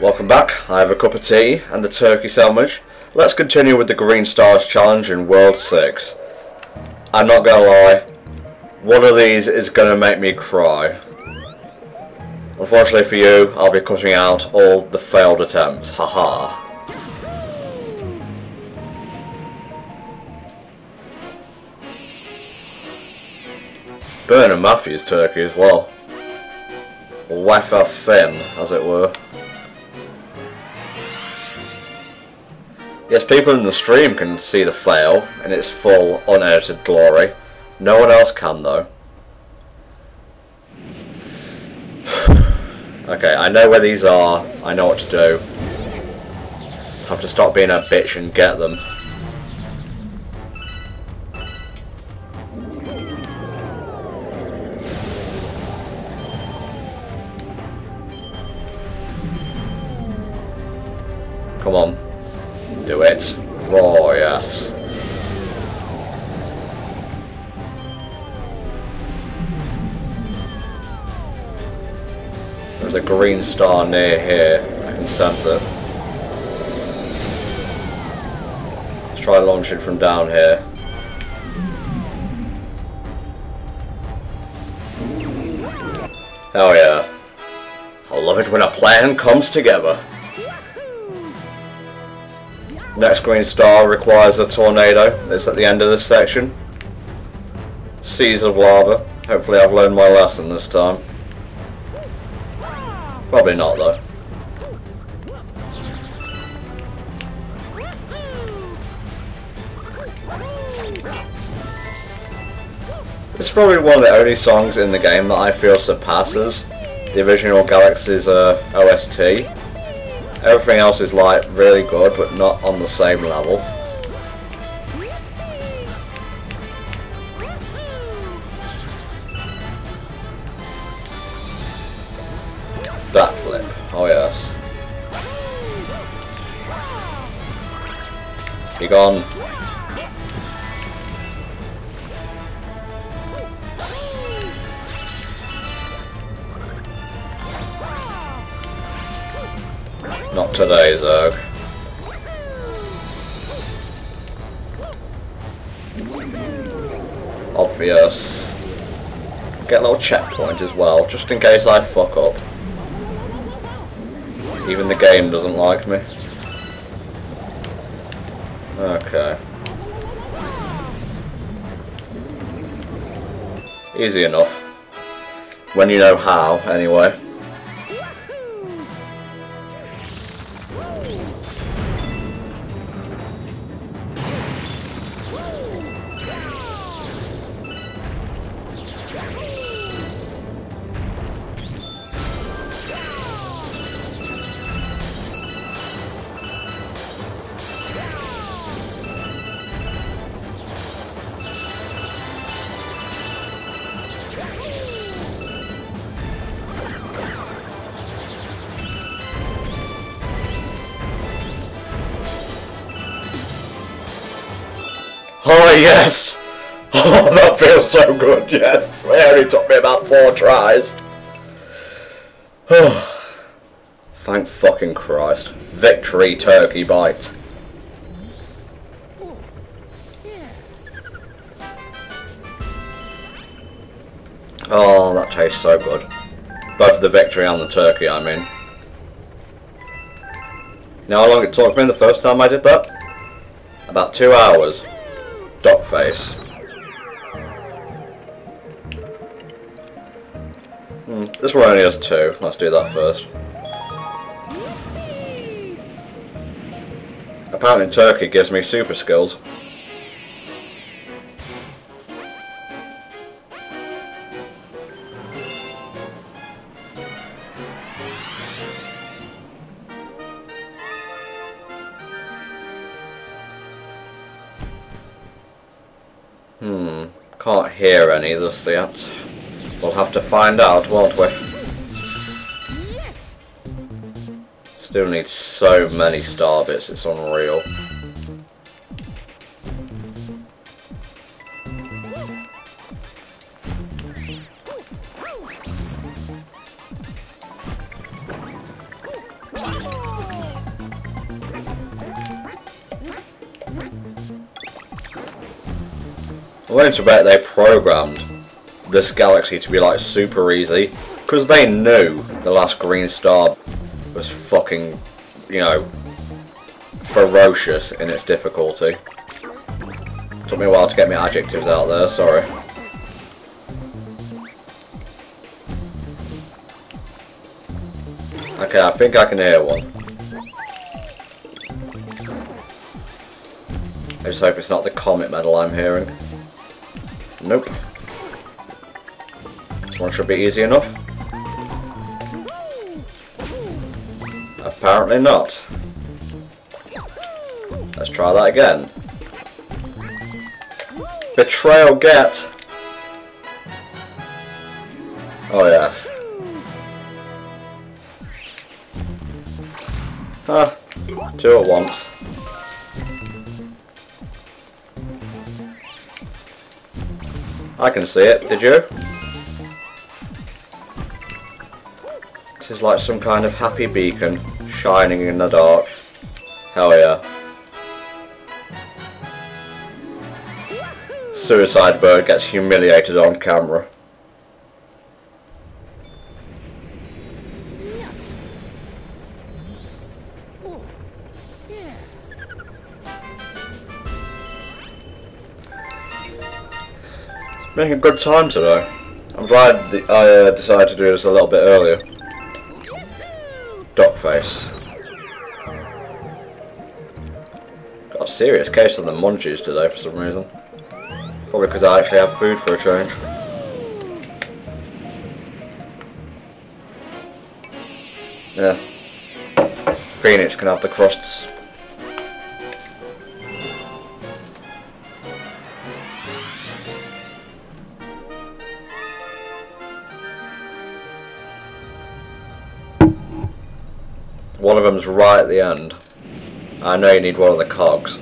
Welcome back. I have a cup of tea and a turkey sandwich. Let's continue with the Green Stars Challenge in World 6. I'm not gonna lie, one of these is gonna make me cry. Unfortunately for you, I'll be cutting out all the failed attempts. Haha. Bernard Matthews turkey as well. Wafer thin, as it were. Yes, people in the stream can see the fail in its full, unedited glory. No one else can, though. okay, I know where these are. I know what to do. Have to stop being a bitch and get them. Star near here. I can sense it. Let's try launching from down here. Oh yeah. I love it when a plan comes together. Next green star requires a tornado. It's at the end of this section. Seas of lava. Hopefully I've learned my lesson this time. Probably not though. This is probably one of the only songs in the game that I feel surpasses the original Galaxy's uh, OST. Everything else is like really good but not on the same level. Be gone. Not today, Zerg. Obvious. Get a little checkpoint as well, just in case I fuck up. Even the game doesn't like me. Easy enough. When you know how, anyway. Yes! Oh, that feels so good, yes! It only took me about four tries. Oh, thank fucking Christ. Victory turkey bite. Oh, that tastes so good. Both the victory and the turkey, I mean. You know how long it took me the first time I did that? About two hours. Dog face. Hmm, this one only has two. Let's do that first. Apparently turkey gives me super skills. Hmm, can't hear any just yet. We'll have to find out, won't we? Still need so many star bits, it's unreal. Willing to bet they programmed this galaxy to be like super easy because they knew the last green star was fucking, you know, ferocious in its difficulty. Took me a while to get my adjectives out there, sorry. Okay, I think I can hear one. I just hope it's not the comet medal I'm hearing. Nope. This one should be easy enough. Apparently not. Let's try that again. Betrayal get. Oh yes. Huh. Two at once. I can see it, did you? This is like some kind of happy beacon, shining in the dark. Hell yeah. Suicide Bird gets humiliated on camera. Making good time today. I'm glad I uh, decided to do this a little bit earlier. Dot face. Got a serious case of the munchies today for some reason. Probably because I actually have food for a change. Yeah. Phoenix can have the crusts. Them's right at the end. I know you need one of the cogs.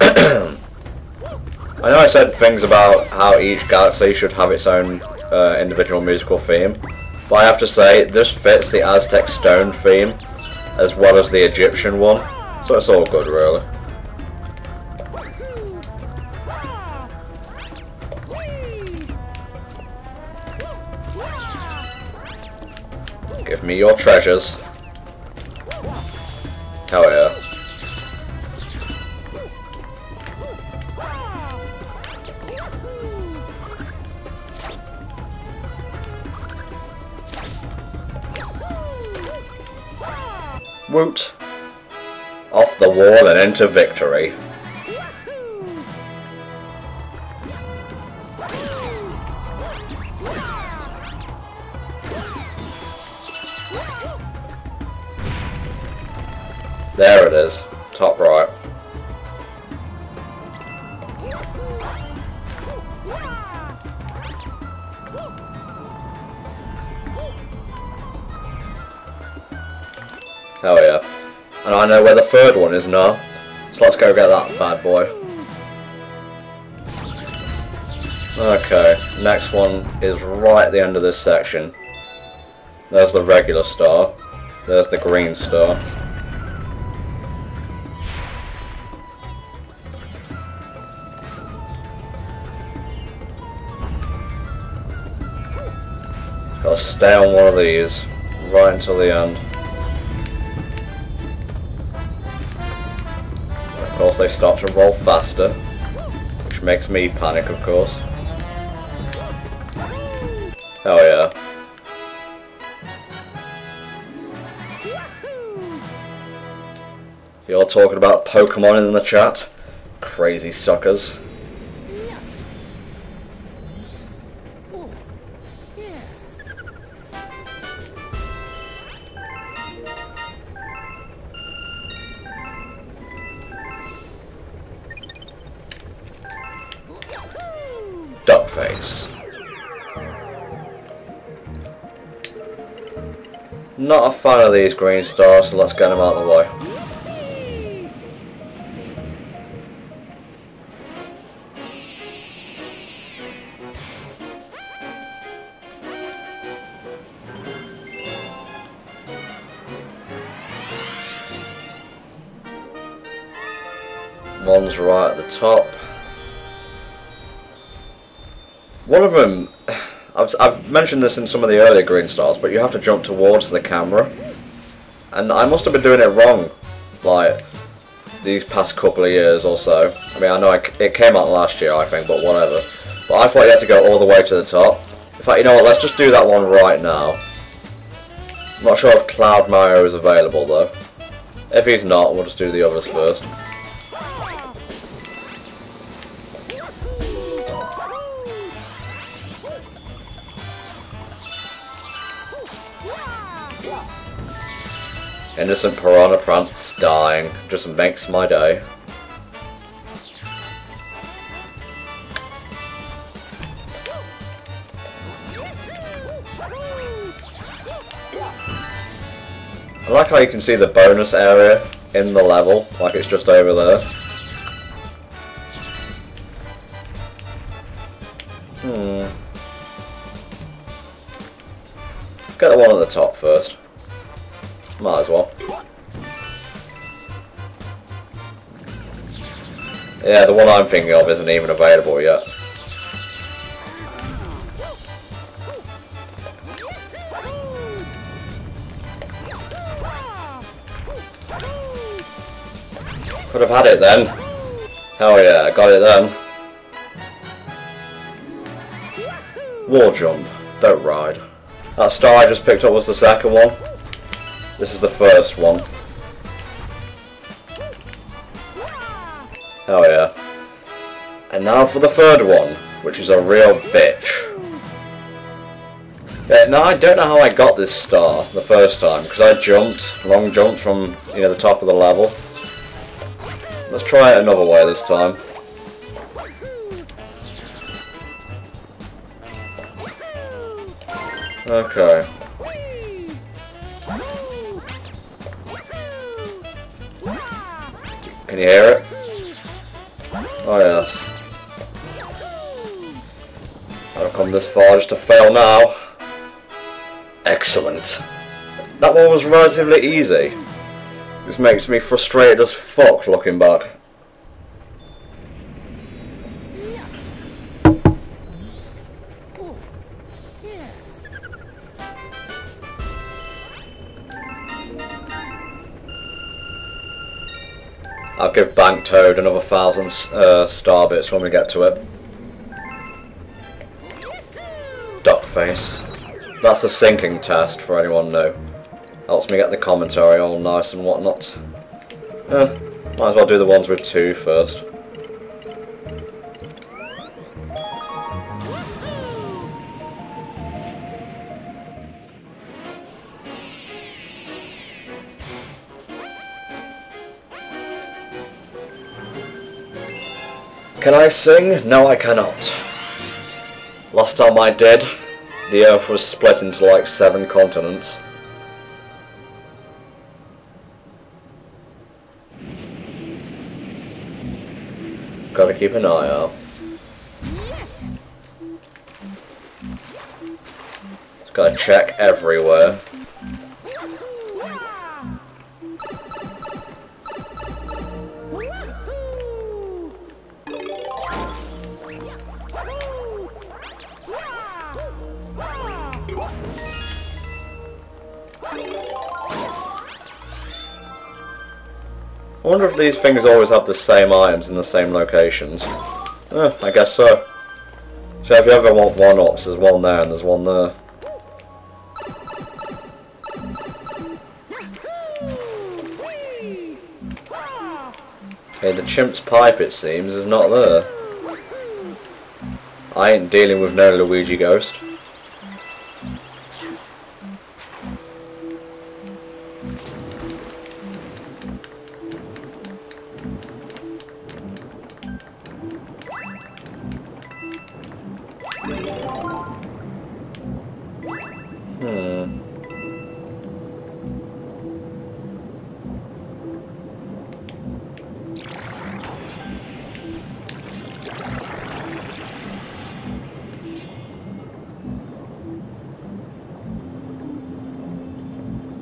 I know I said things about how each galaxy should have its own uh, individual musical theme, but I have to say this fits the Aztec stone theme as well as the Egyptian one, so it's all good really. Me your treasures. Hell yeah. Woot! Off the wall and into victory. There it is, top right. Hell yeah. And I know where the third one is now. So let's go get that bad boy. Okay, next one is right at the end of this section. There's the regular star. There's the green star. Gotta stay on one of these right until the end. Of course they start to roll faster, which makes me panic of course. Hell yeah. You're talking about Pokemon in the chat? Crazy suckers. Face. Not a fan of these green stars, so let's get them out of the way. One's right at the top. Of them, I've, I've mentioned this in some of the earlier green stars, but you have to jump towards the camera. And I must have been doing it wrong, like, these past couple of years or so. I mean, I know it came out last year, I think, but whatever. But I thought you had to go all the way to the top. In fact, you know what, let's just do that one right now. I'm not sure if Cloud Mario is available, though. If he's not, we'll just do the others first. Innocent Piranha Plants dying just makes my day. I like how you can see the bonus area in the level, like it's just over there. Hmm. Get the one at the top first. Might as well. Yeah, the one I'm thinking of isn't even available yet. Could have had it then. Hell yeah, got it then. War jump. Don't ride. That star I just picked up was the second one. This is the first one. Hell yeah. And now for the third one, which is a real bitch. Yeah, now I don't know how I got this star the first time, because I jumped, long jumped from, you know, the top of the level. Let's try it another way this time. Okay. Can you hear it? Oh yes. I've come this far just to fail now. Excellent. That one was relatively easy. This makes me frustrated as fuck looking back. Thousand uh, star bits when we get to it. Duck face. That's a sinking test for anyone new. Helps me get the commentary all nice and whatnot. Eh, might as well do the ones with two first. Can I sing? No, I cannot. Last time I did, the Earth was split into like seven continents. Gotta keep an eye out. Gotta check everywhere. I wonder if these things always have the same items in the same locations. Eh, I guess so. So if you ever want one-ups, there's one there and there's one there. Okay, the chimp's pipe, it seems, is not there. I ain't dealing with no Luigi ghost. Huh. I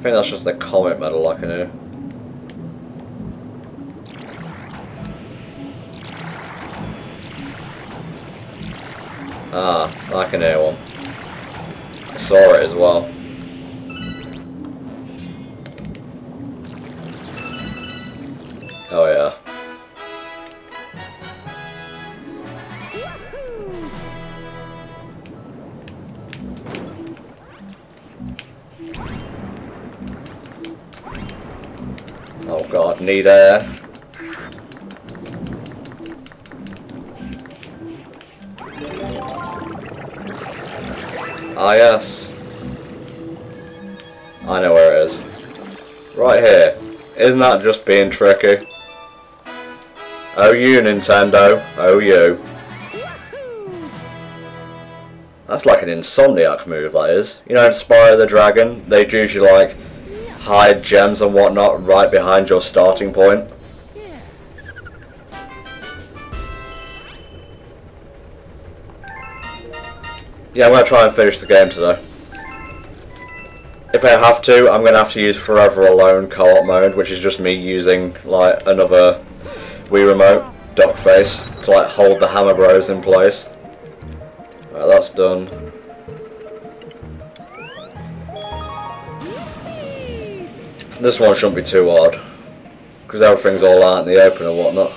think that's just the comet medal I can do. Ah, I can do it as well. Oh yeah. Oh god, need air. Ah yes. I know where it is. Right here. Isn't that just being tricky? Oh you Nintendo. Oh you. That's like an insomniac move that is. You know in Spyro the Dragon, they usually like hide gems and whatnot right behind your starting point. Yeah, I'm going to try and finish the game today. If I have to, I'm going to have to use Forever Alone co-op mode, which is just me using like another Wii Remote dock face to like hold the Hammer Bros in place. Right, that's done. This one shouldn't be too hard, because everything's all out in the open and whatnot.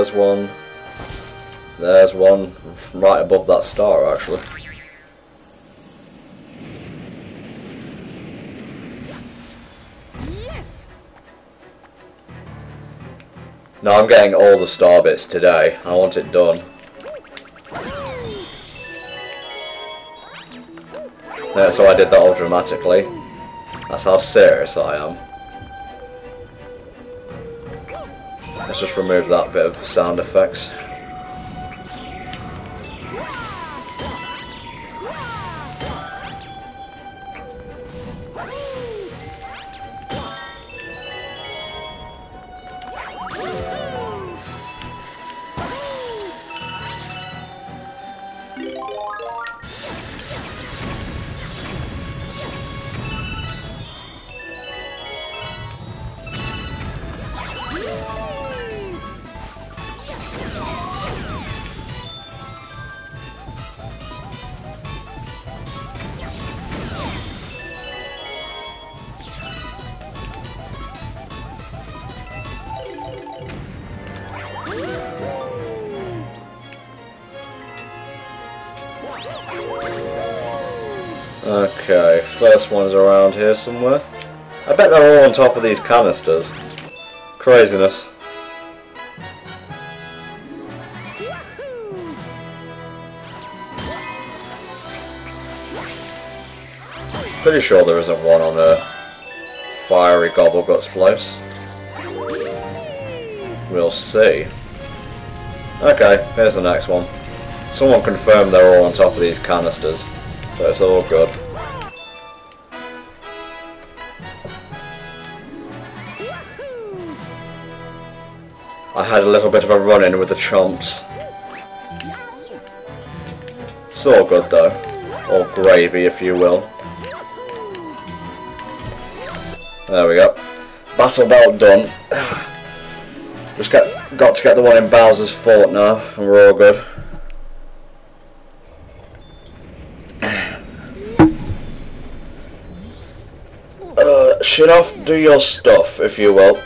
There's one. There's one right above that star actually. No, I'm getting all the star bits today. I want it done. Yeah, so I did that all dramatically. That's how serious I am. Let's just remove that bit of sound effects. One is around here somewhere. I bet they're all on top of these canisters. Craziness. Pretty sure there isn't one on a fiery Gobbleguts place. We'll see. Okay, here's the next one. Someone confirmed they're all on top of these canisters, so it's all good. I had a little bit of a run-in with the chomps. It's all good though. Or gravy, if you will. There we go. Battle belt done. Just get, got to get the one in Bowser's fort now, and we're all good. Uh, shit off, do your stuff, if you will.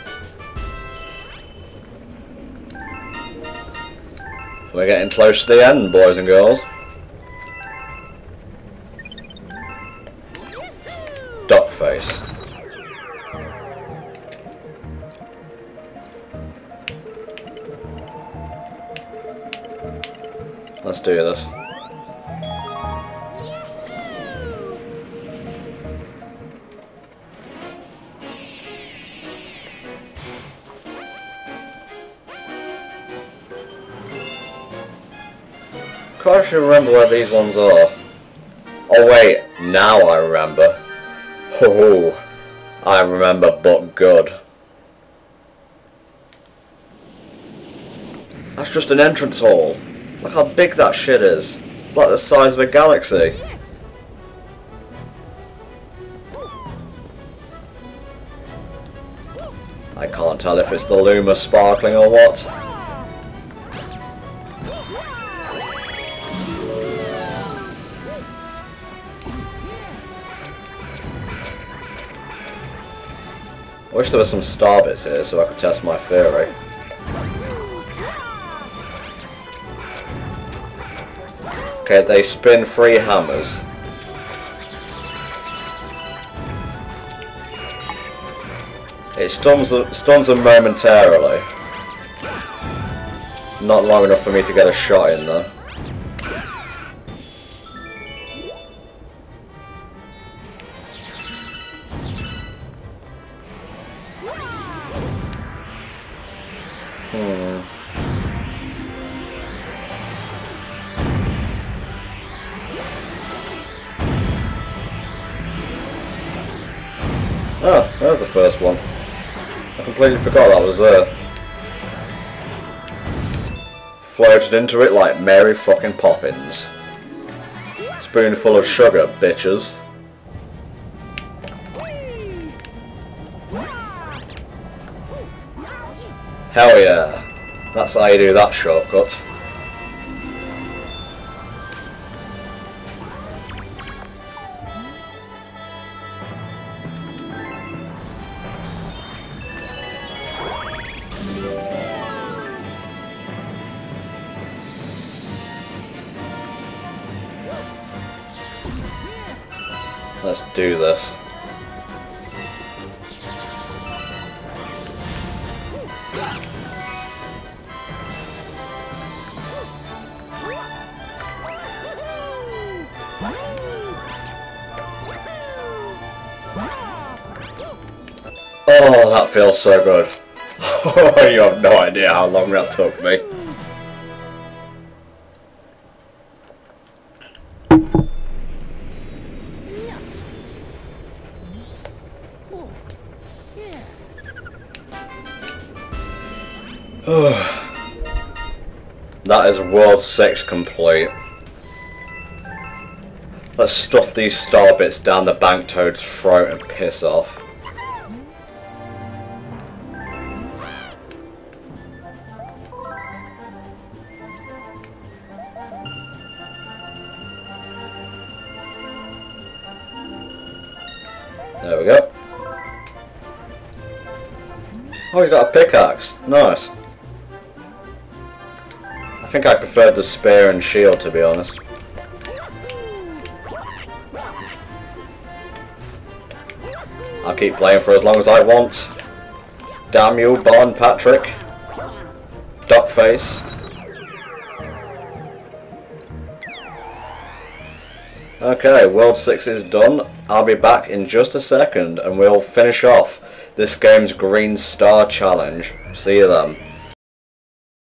We're getting close to the end, boys and girls. remember where these ones are. Oh wait, now I remember. Oh, I remember but good. That's just an entrance hall. Look how big that shit is. It's like the size of a galaxy. I can't tell if it's the Luma sparkling or what. I wish there were some star bits here so I could test my theory. Okay, they spin three hammers. It stuns, stuns them momentarily. Not long enough for me to get a shot in though. Completely forgot that was there. Floated into it like Mary fucking Poppins. Spoonful of sugar, bitches. Hell yeah. That's how you do that shortcut. Let's do this. Oh, that feels so good. you have no idea how long that took me. That is World 6 complete. Let's stuff these star bits down the bank toad's throat and piss off. There we go. Oh, he's got a pickaxe. Nice. I think I preferred the spear and shield, to be honest. I'll keep playing for as long as I want. Damn you, Bon Patrick. Duckface. Okay, World 6 is done. I'll be back in just a second and we'll finish off this game's Green Star Challenge. See you then.